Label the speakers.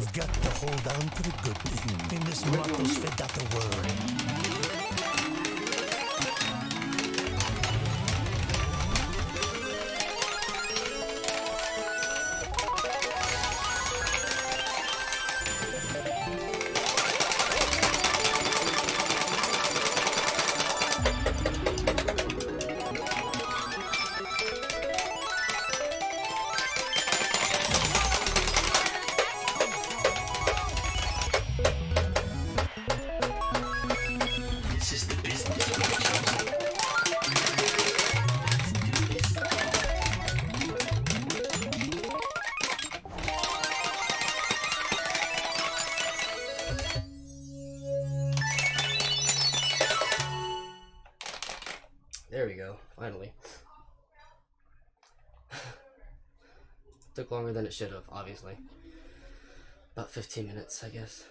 Speaker 1: We've got to hold on to the good thing in this Matto Svitato world.
Speaker 2: There we go. Finally. Took longer than it should have, obviously. About 15 minutes, I guess.